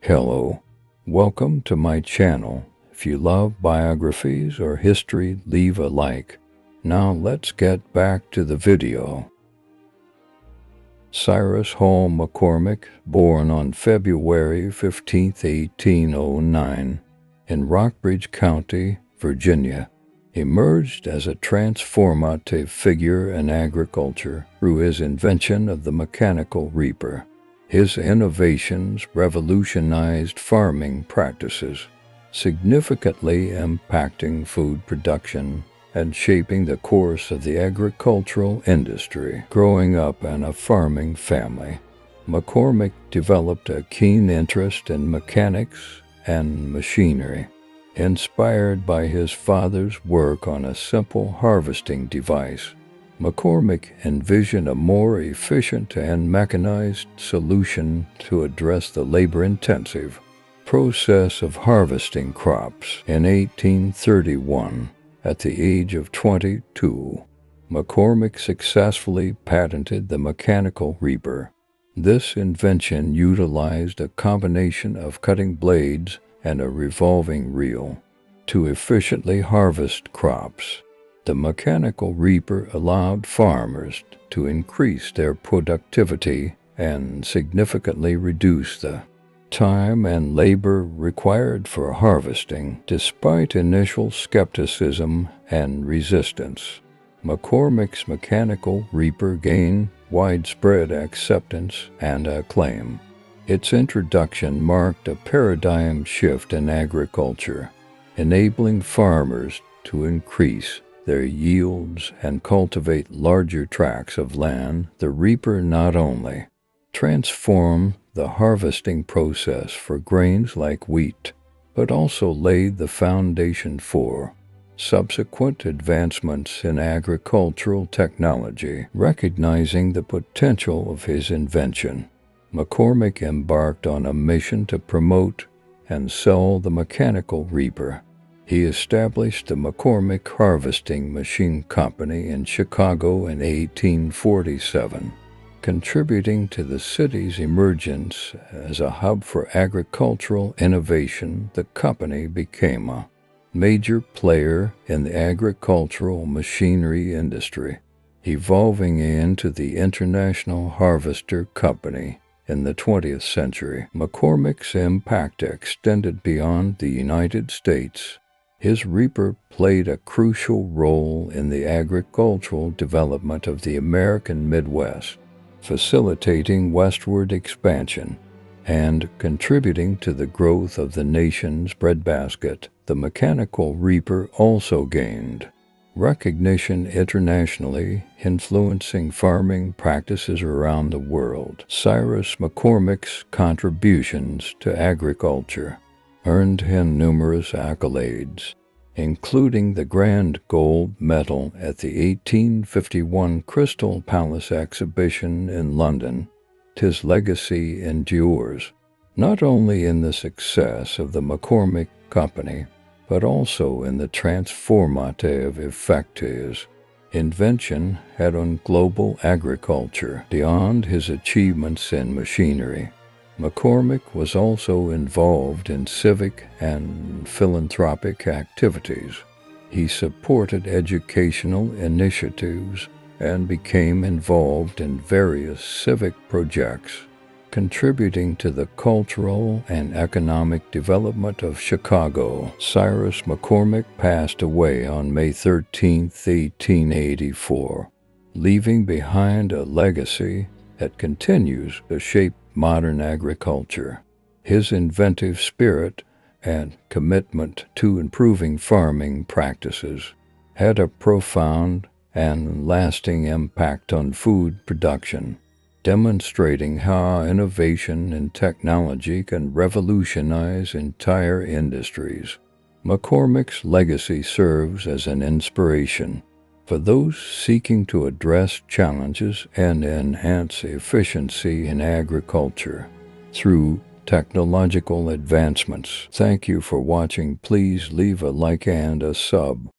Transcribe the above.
Hello, welcome to my channel. If you love biographies or history, leave a like. Now let's get back to the video. Cyrus Hall McCormick, born on February 15, 1809, in Rockbridge County, Virginia, emerged as a transformative figure in agriculture through his invention of the mechanical reaper. His innovations revolutionized farming practices, significantly impacting food production and shaping the course of the agricultural industry. Growing up in a farming family, McCormick developed a keen interest in mechanics and machinery. Inspired by his father's work on a simple harvesting device, McCormick envisioned a more efficient and mechanized solution to address the labor-intensive process of harvesting crops. In 1831, at the age of 22, McCormick successfully patented the mechanical reaper. This invention utilized a combination of cutting blades and a revolving reel to efficiently harvest crops. The mechanical reaper allowed farmers to increase their productivity and significantly reduce the time and labor required for harvesting, despite initial skepticism and resistance. McCormick's mechanical reaper gained widespread acceptance and acclaim. Its introduction marked a paradigm shift in agriculture, enabling farmers to increase their yields and cultivate larger tracts of land, the reaper not only transformed the harvesting process for grains like wheat, but also laid the foundation for subsequent advancements in agricultural technology, recognizing the potential of his invention. McCormick embarked on a mission to promote and sell the mechanical reaper he established the McCormick Harvesting Machine Company in Chicago in 1847, contributing to the city's emergence as a hub for agricultural innovation. The company became a major player in the agricultural machinery industry, evolving into the International Harvester Company in the 20th century. McCormick's impact extended beyond the United States his reaper played a crucial role in the agricultural development of the American Midwest, facilitating westward expansion and contributing to the growth of the nation's breadbasket. The mechanical reaper also gained recognition internationally, influencing farming practices around the world. Cyrus McCormick's contributions to agriculture earned him numerous accolades, including the Grand Gold Medal at the 1851 Crystal Palace exhibition in London. His legacy endures, not only in the success of the McCormick Company, but also in the transformative effect his invention had on global agriculture beyond his achievements in machinery. McCormick was also involved in civic and philanthropic activities. He supported educational initiatives and became involved in various civic projects, contributing to the cultural and economic development of Chicago. Cyrus McCormick passed away on May 13, 1884, leaving behind a legacy that continues to shape modern agriculture. His inventive spirit and commitment to improving farming practices had a profound and lasting impact on food production, demonstrating how innovation and technology can revolutionize entire industries. McCormick's legacy serves as an inspiration for those seeking to address challenges and enhance efficiency in agriculture through technological advancements. Thank you for watching. Please leave a like and a sub.